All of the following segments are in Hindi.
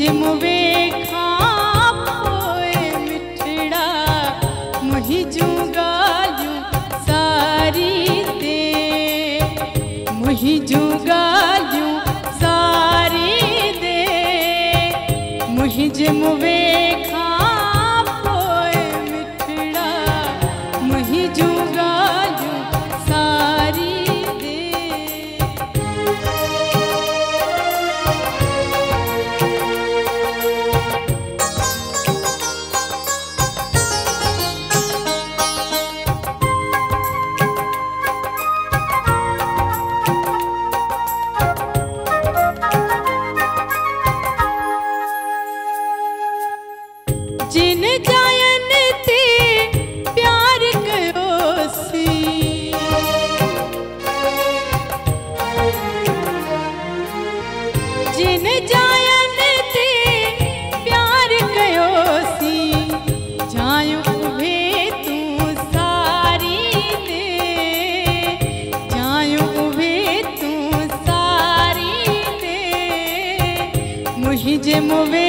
जिम वेखा पोए मिठड़ा, मुही जूं ॻाल्हियूं सारी दे मुही जूं ॻाल्हियूं सारी दे मुही जिम वेखा जिन जायन ते प्यार जायन ते प्यार जायूं तूं सारी दे जायूं उहे तूं सारी दे मुंहिंजे मुवे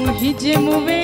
मुंहिंजे मुवे